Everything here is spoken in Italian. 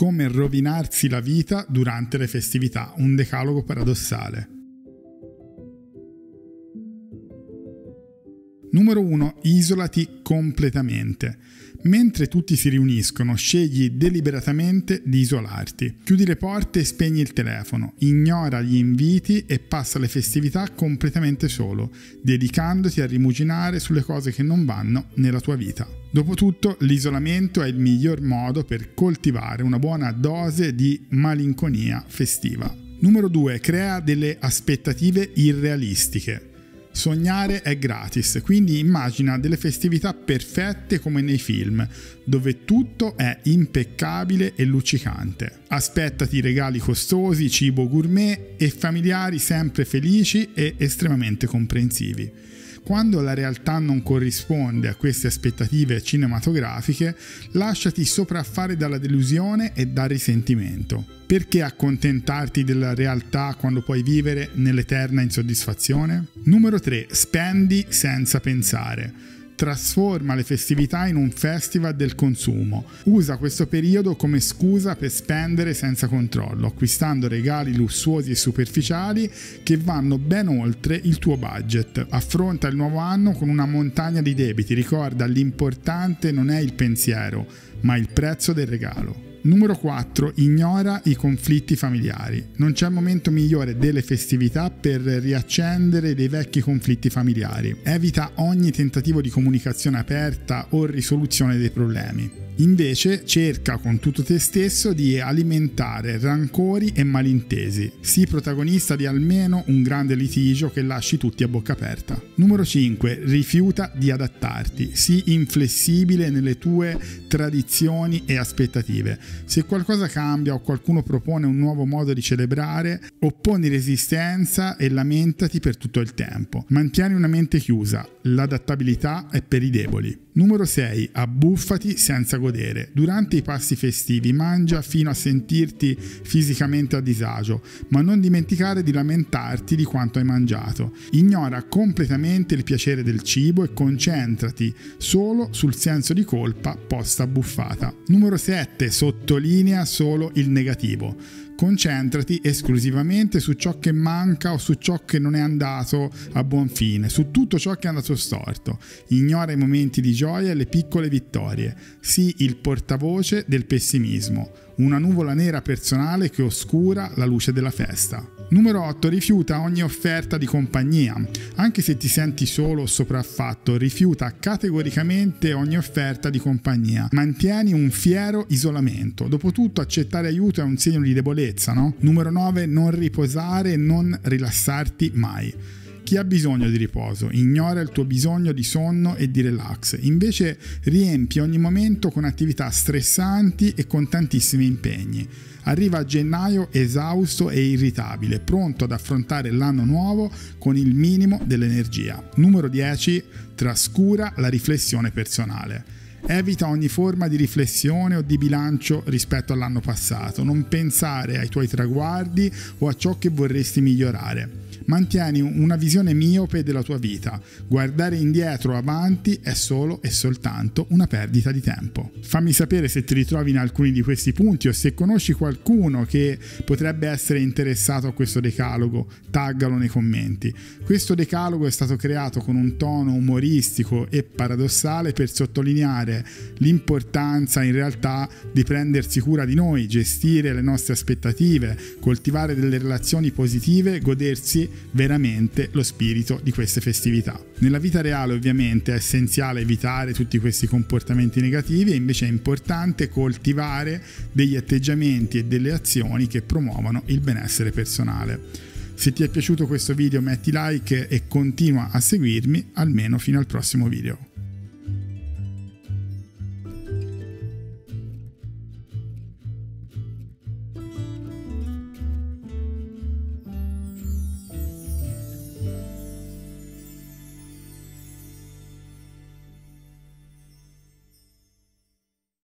come rovinarsi la vita durante le festività, un decalogo paradossale. Numero 1. Isolati completamente. Mentre tutti si riuniscono, scegli deliberatamente di isolarti. Chiudi le porte e spegni il telefono, ignora gli inviti e passa le festività completamente solo, dedicandoti a rimuginare sulle cose che non vanno nella tua vita. Dopotutto, l'isolamento è il miglior modo per coltivare una buona dose di malinconia festiva. Numero 2. Crea delle aspettative irrealistiche. Sognare è gratis, quindi immagina delle festività perfette come nei film, dove tutto è impeccabile e luccicante. Aspettati regali costosi, cibo gourmet e familiari sempre felici e estremamente comprensivi. Quando la realtà non corrisponde a queste aspettative cinematografiche, lasciati sopraffare dalla delusione e dal risentimento. Perché accontentarti della realtà quando puoi vivere nell'eterna insoddisfazione? Numero 3. Spendi senza pensare trasforma le festività in un festival del consumo. Usa questo periodo come scusa per spendere senza controllo, acquistando regali lussuosi e superficiali che vanno ben oltre il tuo budget. Affronta il nuovo anno con una montagna di debiti, ricorda l'importante non è il pensiero, ma il prezzo del regalo. Numero 4. Ignora i conflitti familiari. Non c'è momento migliore delle festività per riaccendere dei vecchi conflitti familiari. Evita ogni tentativo di comunicazione aperta o risoluzione dei problemi. Invece cerca con tutto te stesso di alimentare rancori e malintesi. Sii protagonista di almeno un grande litigio che lasci tutti a bocca aperta. Numero 5. Rifiuta di adattarti. Sii inflessibile nelle tue tradizioni e aspettative. Se qualcosa cambia o qualcuno propone un nuovo modo di celebrare, opponi resistenza e lamentati per tutto il tempo. Mantieni una mente chiusa. L'adattabilità è per i deboli. Numero 6. Abbuffati senza godere. Durante i passi festivi mangia fino a sentirti fisicamente a disagio, ma non dimenticare di lamentarti di quanto hai mangiato. Ignora completamente il piacere del cibo e concentrati solo sul senso di colpa post abbuffata. Numero 7. Sottolinea solo il negativo concentrati esclusivamente su ciò che manca o su ciò che non è andato a buon fine, su tutto ciò che è andato storto. Ignora i momenti di gioia e le piccole vittorie. Sii il portavoce del pessimismo, una nuvola nera personale che oscura la luce della festa. Numero 8. Rifiuta ogni offerta di compagnia. Anche se ti senti solo o sopraffatto, rifiuta categoricamente ogni offerta di compagnia. Mantieni un fiero isolamento. Dopotutto accettare aiuto è un segno di debolezza, no? Numero 9. Non riposare e non rilassarti mai. Chi ha bisogno di riposo ignora il tuo bisogno di sonno e di relax, invece riempi ogni momento con attività stressanti e con tantissimi impegni. Arriva a gennaio esausto e irritabile, pronto ad affrontare l'anno nuovo con il minimo dell'energia. Numero 10. Trascura la riflessione personale. Evita ogni forma di riflessione o di bilancio rispetto all'anno passato, non pensare ai tuoi traguardi o a ciò che vorresti migliorare mantieni una visione miope della tua vita. Guardare indietro o avanti è solo e soltanto una perdita di tempo. Fammi sapere se ti ritrovi in alcuni di questi punti o se conosci qualcuno che potrebbe essere interessato a questo decalogo, taggalo nei commenti. Questo decalogo è stato creato con un tono umoristico e paradossale per sottolineare l'importanza in realtà di prendersi cura di noi, gestire le nostre aspettative, coltivare delle relazioni positive, godersi veramente lo spirito di queste festività. Nella vita reale ovviamente è essenziale evitare tutti questi comportamenti negativi e invece è importante coltivare degli atteggiamenti e delle azioni che promuovono il benessere personale. Se ti è piaciuto questo video metti like e continua a seguirmi almeno fino al prossimo video.